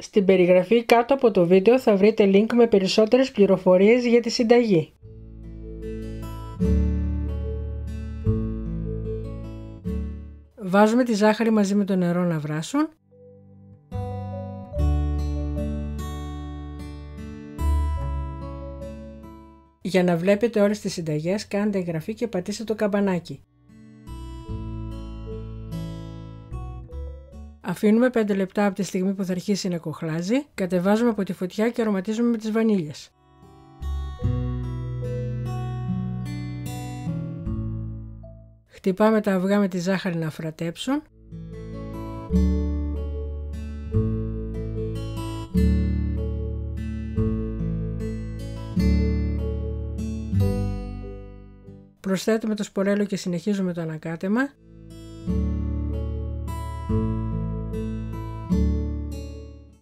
Στην περιγραφή κάτω από το βίντεο θα βρείτε link με περισσότερες πληροφορίες για τη συνταγή. Βάζουμε τη ζάχαρη μαζί με το νερό να βράσουν. Για να βλέπετε όλες τις συνταγές κάντε εγγραφή και πατήστε το καμπανάκι. Αφήνουμε 5 λεπτά από τη στιγμή που θα αρχίσει να κοχλάζει, κατεβάζουμε από τη φωτιά και αρωματίζουμε με τις βανίλιες. Χτυπάμε τα αυγά με τη ζάχαρη να φρατέψουν. Προσθέτουμε το σπορέλο και συνεχίζουμε το ανακάτεμα.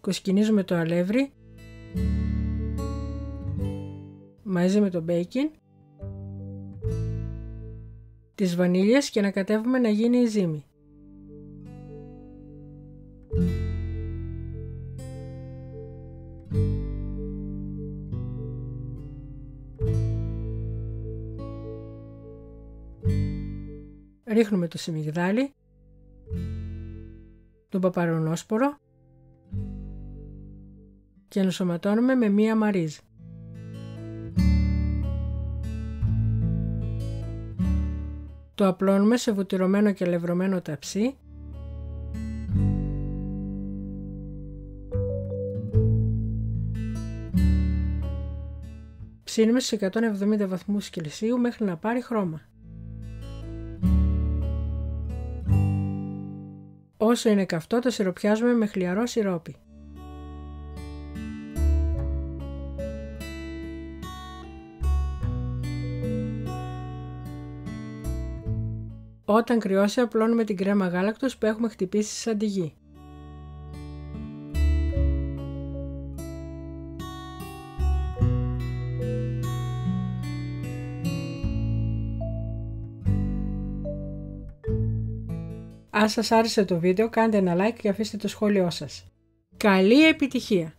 Κοσκινίζουμε το αλεύρι. Μαζί με το μπέικιν. Τις βανίλιες και να κατέβουμε να γίνει η ζύμη. Ρίχνουμε το σιμιγδάλι, τον παπαρονόσπορο και ενσωματώνουμε με μία μαρίζ. Το απλώνουμε σε βουτυρωμένο και λευρωμένο ταψί Ψήνουμε σε 170 βαθμούς Κελσίου μέχρι να πάρει χρώμα. Όσο είναι καυτό το σιροπιάζουμε με χλιαρό σιρόπι. Όταν κρυώσει απλώνουμε την κρέμα γάλακτος που έχουμε χτυπήσει σαν τη γη. Αν σας άρεσε το βίντεο κάντε ένα like και αφήστε το σχόλιο σας. Καλή επιτυχία!